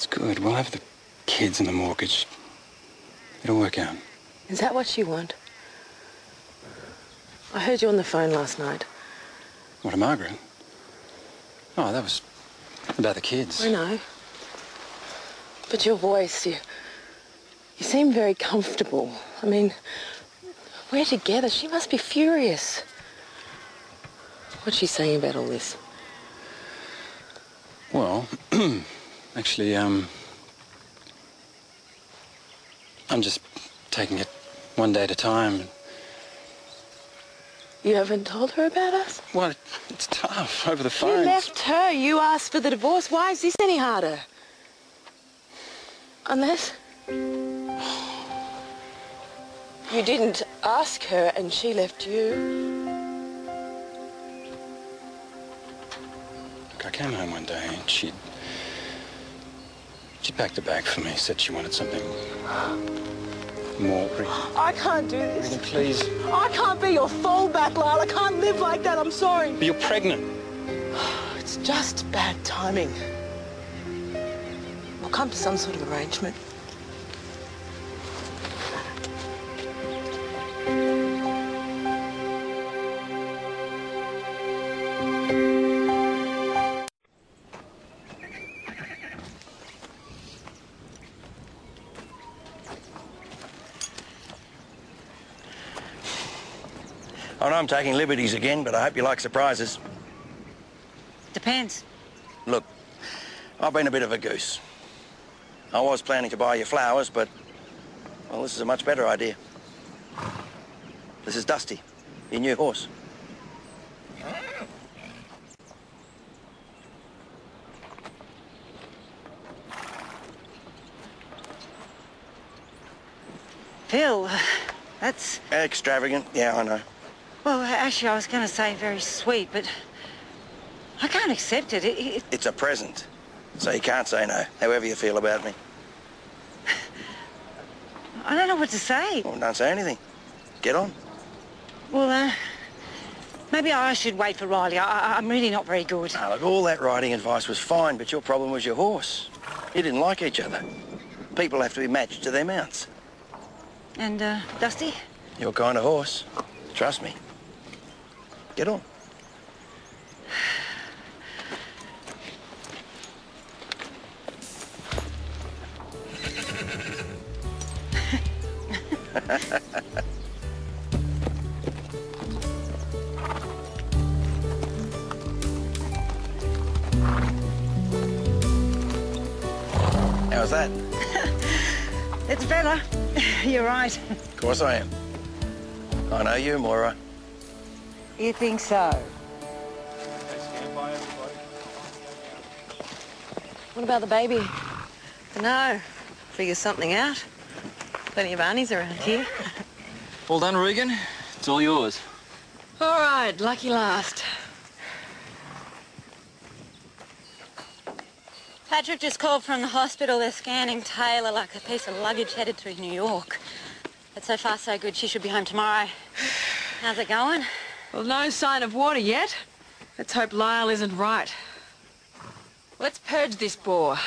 It's good. We'll have the kids and the mortgage. It'll work out. Is that what you want? I heard you on the phone last night. What, to Margaret? Oh, that was about the kids. I know. But your voice, you... You seem very comfortable. I mean, we're together. She must be furious. What's she saying about all this? Well, actually, um... I'm just taking it one day at a time. You haven't told her about us? Well, it's tough over the phone. You left her. You asked for the divorce. Why is this any harder? Unless... You didn't ask her and she left you. Look, I came home one day and she'd... She packed a bag for me, said she wanted something more. I can't do this. Regan, please. I can't be your fallback, Lyle. I can't live like that. I'm sorry. But you're pregnant. It's just bad timing. We'll come to some sort of arrangement. I know I'm taking liberties again, but I hope you like surprises. Depends. Look, I've been a bit of a goose. I was planning to buy you flowers, but, well, this is a much better idea. This is Dusty, your new horse. Phil, that's... Extravagant, yeah, I know. Well, actually, I was going to say very sweet, but I can't accept it. It, it. It's a present, so you can't say no, however you feel about me. I don't know what to say. Well, don't say anything. Get on. Well, uh, maybe I should wait for Riley. I, I'm really not very good. Now, look, all that riding advice was fine, but your problem was your horse. You didn't like each other. People have to be matched to their mounts. And, uh, Dusty? Your kind of horse. Trust me. Get on. How's that? It's better. You're right. Of course I am. I know you, Moira. You think so? What about the baby? No. Figure something out. Plenty of aunties around here. All done, Regan. It's all yours. All right, lucky last. Patrick just called from the hospital. They're scanning Tayler like a piece of luggage headed to New York. But so far, so good. She should be home tomorrow. How's it going? Well, no sign of water yet. Let's hope Lyle isn't right. Let's purge this bore.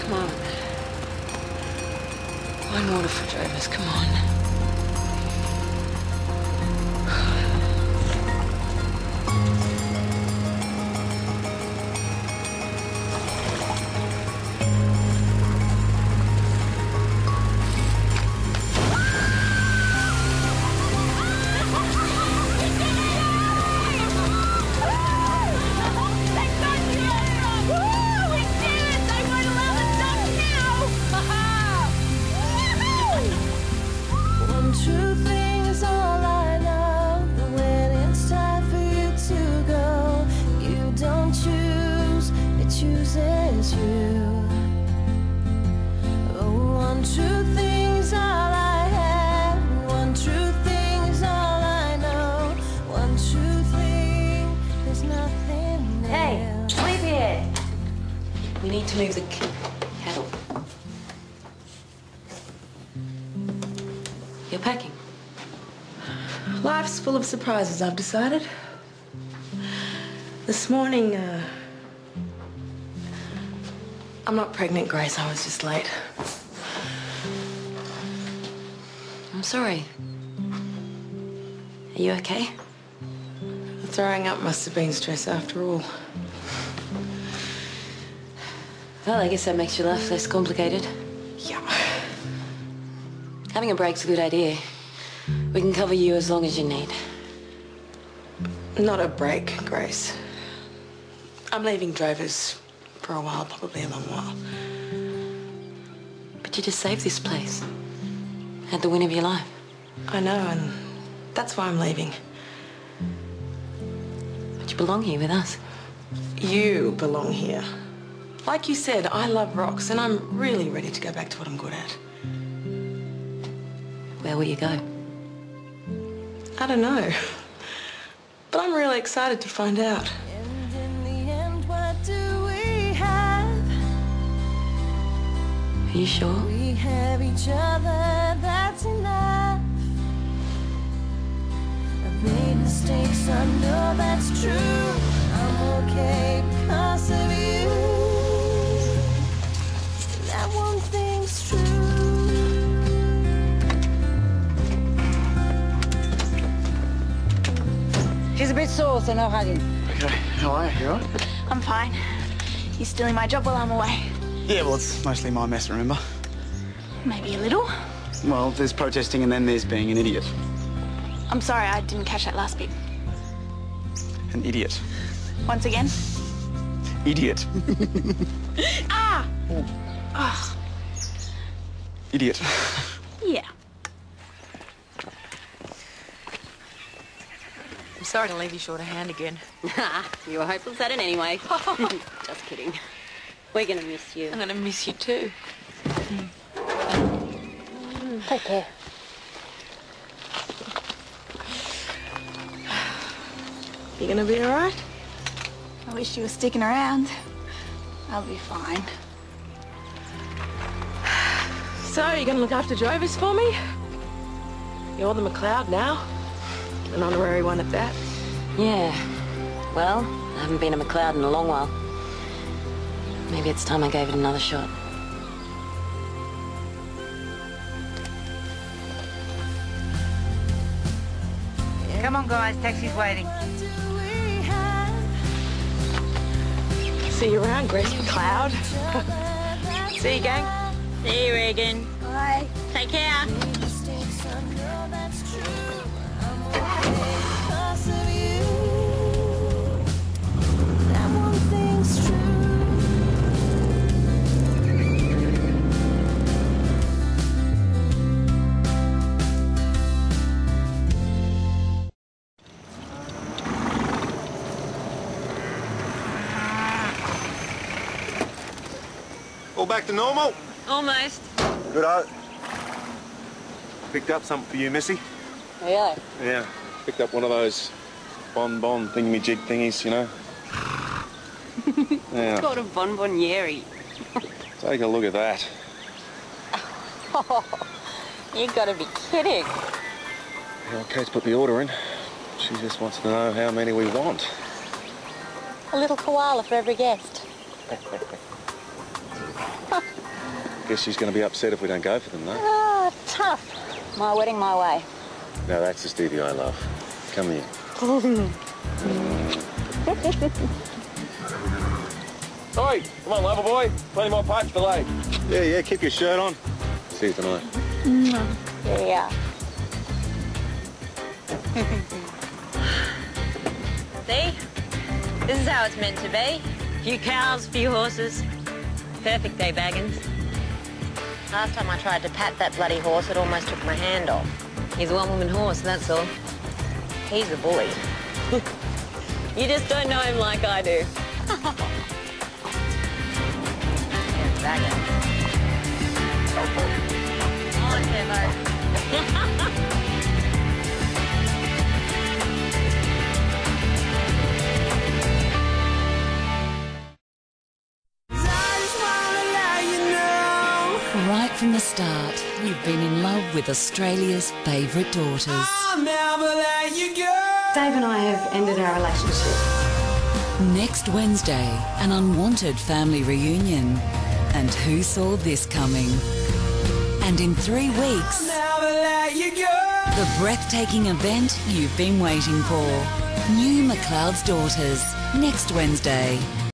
Come on. One water for Drovers, come on. We need to move the c- cattle. You're packing. Life's full of surprises, I've decided. This morning, uh, I'm not pregnant, Grace. I was just late. I'm sorry. Are you okay? Throwing up must have been stress after all. Well, I guess that makes your life less complicated. Yeah. Having a break's a good idea. We can cover you as long as you need. Not a break, Grace. I'm leaving Drovers for a while, probably a long while. But you just saved this place. Had the win of your life. I know, and that's why I'm leaving. But you belong here with us. You belong here. Like you said, I love rocks, and I'm really ready to go back to what I'm good at. Where will you go? I don't know. But I'm really excited to find out. You sure? We have each other, that's enough. I've made mistakes, I know that's true. I'm okay because of you. That one thing's true. She's a bit sore, so no hugging. Okay, how are you? You all right? I'm fine. You're stealing my job while I'm away. Yeah, well, it's mostly my mess, remember? Maybe a little. Well, there's protesting and then there's being an idiot. I'm sorry, I didn't catch that last bit. An idiot. Once again. Idiot. Ah! Oh. Idiot. Yeah. I'm sorry to leave you short of hand again. you were hopeless at it anyway. Just kidding. We're gonna miss you. I'm gonna miss you too. Take care. You gonna be all right? I wish you were sticking around. I'll be fine. So, you're gonna look after Drovers for me? You're the McLeod now. An honorary one at that. Yeah. Well, I haven't been a McLeod in a long while. Maybe it's time I gave it another shot. Come on, guys. Taxi's waiting. What do we have? See you around, Grace McLeod. See you, gang. See you, Regan. Bye. Take care. Back to normal? Almost. Good o. Picked up something for you, Missy. Really? Eh? Yeah. Picked up one of those bonbon thingy-jig thingies, you know. yeah. called a bomboniere. Take a look at that. Oh, You gotta be kidding. Well, Kate's put the order in. She just wants to know how many we want. A little koala for every guest. I guess she's going to be upset if we don't go for them, though. Ah, tough. My wedding, my way. Now that's the Stevie I love. Come here. Oi, come on, lover boy. Plenty more parts pipes delayed. Yeah, yeah, keep your shirt on. See you tonight. Yeah. See? This is how it's meant to be. Few cows, few horses. Perfect day, Baggins. Last time I tried to pat that bloody horse, it almost took my hand off. He's a one-woman horse, that's all. He's a bully. You just don't know him like I do. Yeah, Baggins. On, Timbo. With Australia's favourite daughters. I'll never let you go. Dave and I have ended our relationship. Next Wednesday, an unwanted family reunion. And who saw this coming? And in three weeks, the breathtaking event you've been waiting for. New McLeod's Daughters, next Wednesday.